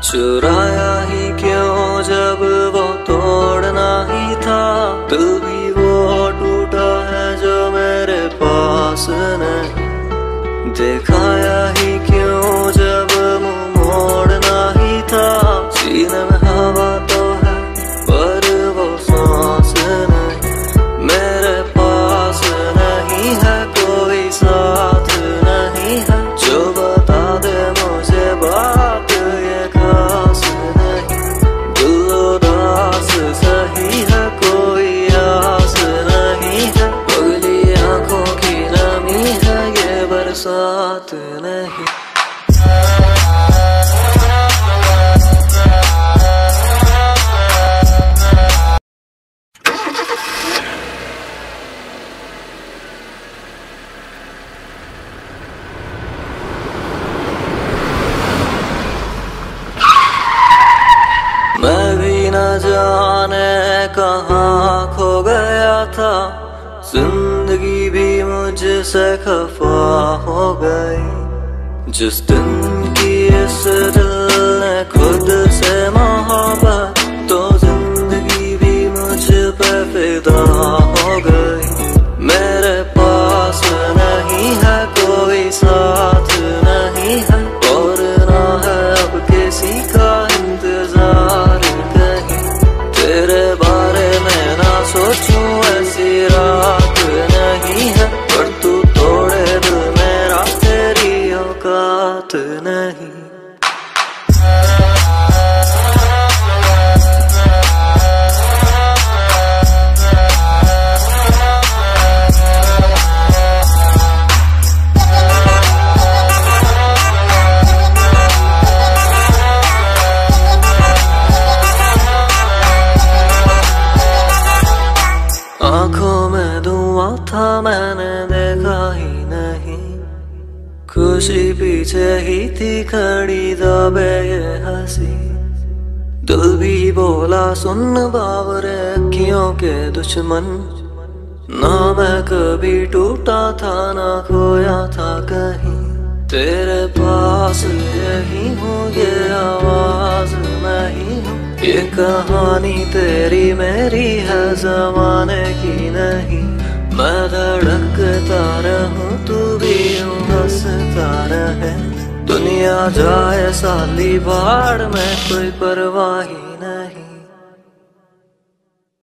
चुराया ही क्यों जब वो तोड़ना ही था? दिल भी वो टूटा है जो मेरे पास नहीं। दिखाया ही बरसात नहीं मैं जाने कहाँ खो गया था ज़िंदगी भी मुझसे खफा हो गई। जिस दिन की इस दिल ने खुद से मोहब्बत तो ज़िंदगी भी मुझ पे फिदा हो गई। मेरे पास नहीं है कोई साथ नहीं है, और ना है अब किसी का। औकात नहीं। आँखों में धुआँ था मैंने खुशी पीछे ही थी खड़ी दबे हँसी। दिल भी बोला, सुन बावरे अखियों के दुश्मन। ना मैं कभी टूटा था, ना खोया था कहीं। तेरे पास यही हूँ, ये आवाज़ मैं ही हूँ। ये कहानी तेरी मेरी है, जमाने की नहीं। मैं धड़कता रहूँ, तू भी यूँ रहे दुनिया जाए साली बाढ़ में कोई परवाही नहीं।